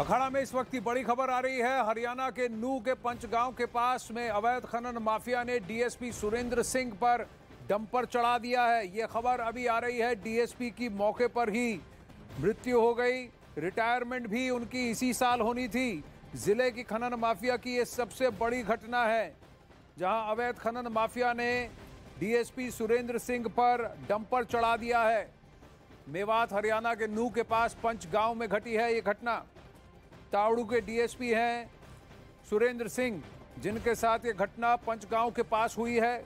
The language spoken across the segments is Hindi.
अखाड़ा में इस वक्त की बड़ी खबर आ रही है। हरियाणा के नू के पंचगांव के पास में अवैध खनन माफिया ने डीएसपी सुरेंद्र सिंह पर डंपर चढ़ा दिया है। ये खबर अभी आ रही है डीएसपी की मौके पर ही। मृत्यु हो गई, रिटायरमेंट भी उनकी इसी साल होनी थी। ज़िले की खनन माफिया की ये सबसे बड़ी घटना है, जहाँ अवैध खनन माफिया ने डीएसपी सुरेंद्र सिंह पर डंपर चढ़ा दिया है। मेवात हरियाणा के नू के पास पंच गाँव में घटी है ये घटना। तावड़ू के डीएसपी हैं सुरेंद्र सिंह, जिनके साथ ये घटना पंचगांव के पास हुई है।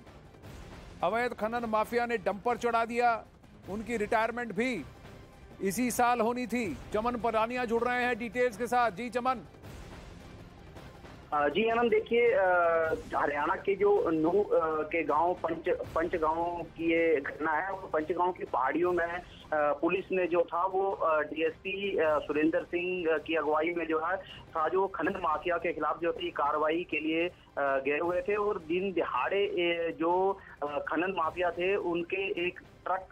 अवैध खनन माफिया ने डंपर चढ़ा दिया। उनकी रिटायरमेंट भी इसी साल होनी थी। चमन परानिया जुड़ रहे हैं डिटेल्स के साथ। जी चमन। जी आनंद देखिए हरियाणा के जो नू के गाँव, पंच पंच गाँव की ये घटना है वो पंच गाँव की पहाड़ियों में पुलिस ने जो था, वो डीएसपी सुरेंद्र सिंह की अगुवाई में जो है, था, जो खनन माफिया के खिलाफ जो थी, कार्रवाई के लिए गए हुए थे, और दिन दिहाड़े जो खनन माफिया थे, उनके एक ट्रक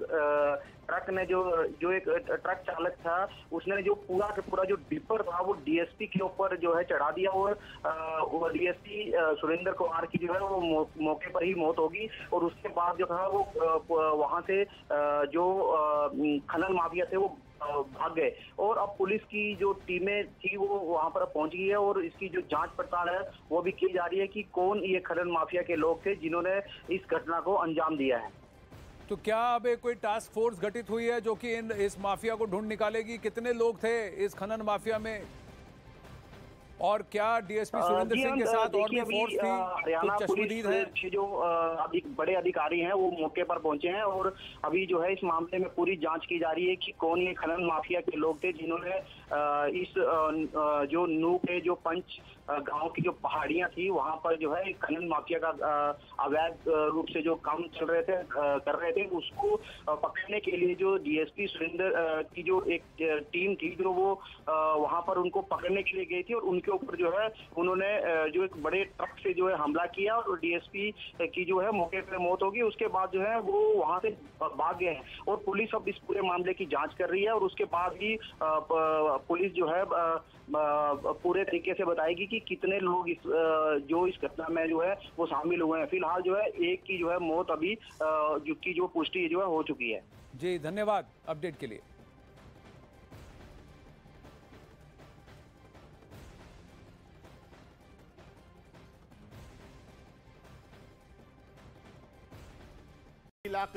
ट्रक ने जो जो एक ट्रक चालक था, उसने जो पूरा का पूरा जो डिपर था, वो डीएसपी के ऊपर जो है चढ़ा दिया और डीएसपी सुरेंद्र कुमार की जो है वो मौके पर ही मौत होगी और उसके बाद जो था वो वहाँ से जो खनन माफिया थे वो भाग गए और अब पुलिस की जो टीमें थी वो वहाँ पर पहुँच गई है और इसकी जो जाँच पड़ताल है, वो भी की जा रही है कि कौन ये खनन माफिया के लोग थे जिन्होंने इस घटना को अंजाम दिया है। तो क्या अब कोई टास्क फोर्स गठित हुई है जो कि इन, इस माफिया को ढूंढ निकालेगी? कितने लोग थे इस खनन माफिया में? और क्या डीएसपी सुरेंद्र सिंह के साथ और भी फोर्स थी? हरियाणा पुलिस के जो अभी बड़े अधिकारी हैं वो मौके पर पहुँचे हैं और अभी जो है इस मामले में पूरी जाँच की जा रही है कि कौन ये खनन माफिया के लोग थे जिन्होंने इस जो नू के जो पंच गाँव की जो पहाड़ियाँ थी वहाँ पर जो है खनन माफिया का अवैध रूप से जो काम चल रहे थे कर रहे थे उसको पकड़ने के लिए जो डीएसपी सुरेंद्र की जो एक टीम थी जो वो वहाँ पर उनको पकड़ने के लिए गई थी और उनके ऊपर जो है, उन्होंने जो एक बड़े ट्रक से जो है हमला किया और डीएसपी की जो है मौके पर मौत होगी उसके बाद जो है, वो वहाँ से भाग गए हैं और पुलिस अब इस पूरे मामले की जाँच कर रही है और उसके बाद ही पुलिस जो है पूरे तरीके से बताएगी कि कितने लोग इस जो इस घटना में जो है, वो शामिल हुए हैं। फ़िलहाल जो है, एक की जो है मौत अभी की जो पुष्टि जो है हो चुकी है। जी, धन्यवाद अपडेट के लिए। इलाके